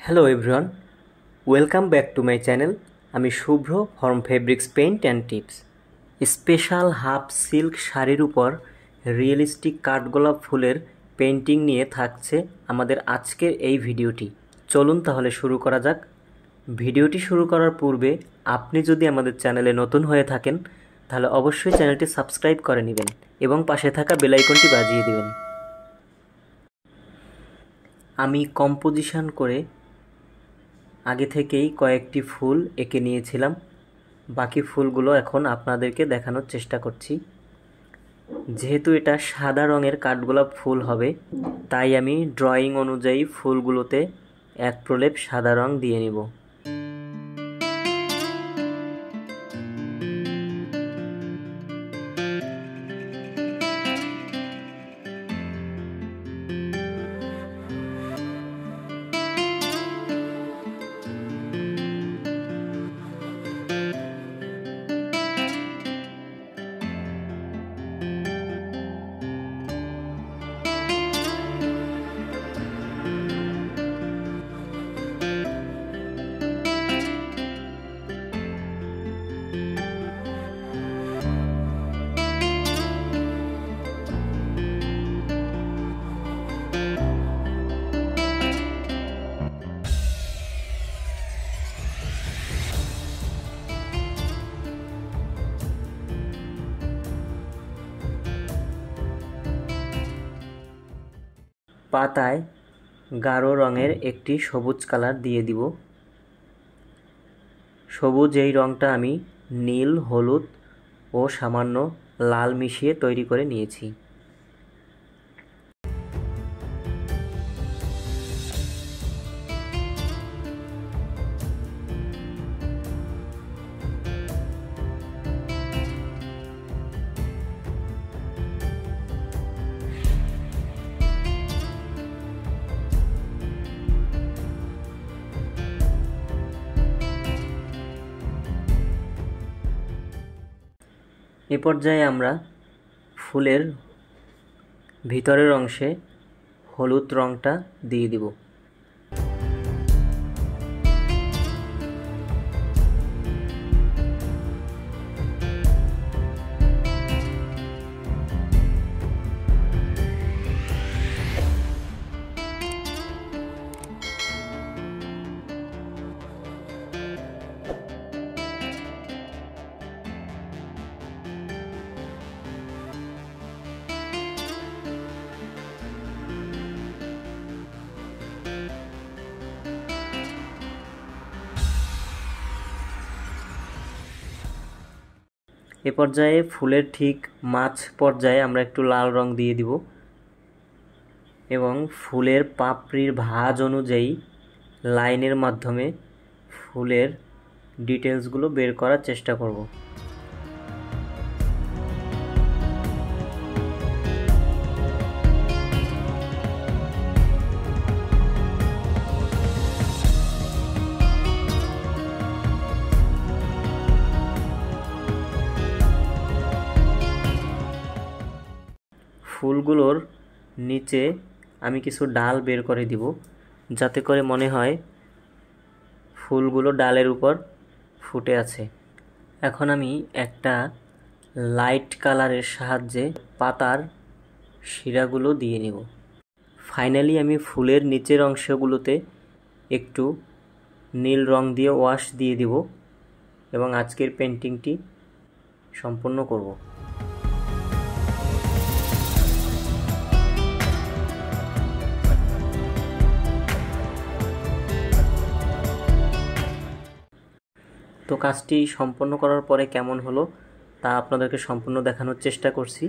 Hello everyone welcome back to my channel আমি Shubhra form fabrics paint and tips special half silk শাড়ির উপর realistic কাঠগোলাপ ফুলের painting নিয়ে থাকছে আমাদের আজকের এই ভিডিওটি। চলুন তাহলে শুরু করা যাক। ভিডিওটি শুরু করার পূর্বে আপনি যদি আমাদের চ্যানেলে নতুন হয়ে থাকেন, তাহলে অবশ্যই চ্যানেলটি সাবস্ক্রাইব করে নেবেন এবং পাশে থাকা বেলাইকনটি বাজিয়ে দেবেন। আমি কম্পোজিশন করে আগে থেকেই কয়েকটি ফুল এঁকে নিয়েছিলাম। বাকি ফুলগুলো এখন আপনাদেরকে দেখানোর চেষ্টা করছি। যেহেতু এটা সাদা রঙের কাঠগোলাপ ফুল হবে, তাই আমি ড্রয়িং অনুযায়ী ফুলগুলোতে এক প্রলেপ সাদা রং দিয়ে নিব। পাতায় গাঢ় রঙের একটি সবুজ কালার দিয়ে দিব। সবুজ এই রঙটা আমি নীল, হলুদ ও সামান্য লাল মিশিয়ে তৈরি করে নিয়েছি। এ পর্যায়ে আমরা ফুলের ভিতরের অংশে হলুদ রঙটা দিয়ে দিব। এ পর্যায়ে ফুলের ঠিক মাছ পর্যায়ে আমরা একটু লাল রং দিয়ে দিব। এবং ফুলের পাপড়ির ভাজ অনুযায়ী লাইনের মাধ্যমে ফুলের ডিটেলসগুলো বের করার চেষ্টা করব। ফুলগুলোর নিচে আমি কিছু ডাল বের করে দিব, যাতে করে মনে হয় ফুলগুলো ডালের উপর ফুটে আছে। এখন আমি একটা লাইট কালারের সাহায্যে পাতার শিরাগুলো দিয়ে নিব। ফাইনালি আমি ফুলের নিচের অংশগুলোতে একটু নীল রং দিয়ে ওয়াশ দিয়ে দিব এবং আজকের পেন্টিংটি সম্পূর্ণ করব। তো কাজটি সম্পন্ন করার পরে কেমন হলো, তা আপনাদেরকে সম্পূর্ণ দেখানোর চেষ্টা করছি।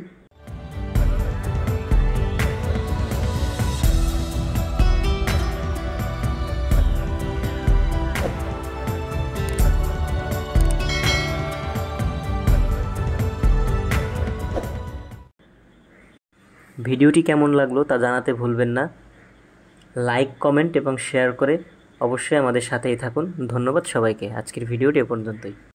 ভিডিওটি কেমন লাগল তা জানাতে ভুলবেন না। লাইক, কমেন্ট এবং শেয়ার করে অবশ্যই আমাদের সাথেই থাকুন। ধন্যবাদ সবাইকে। আজকের ভিডিওটি পর্যন্তই।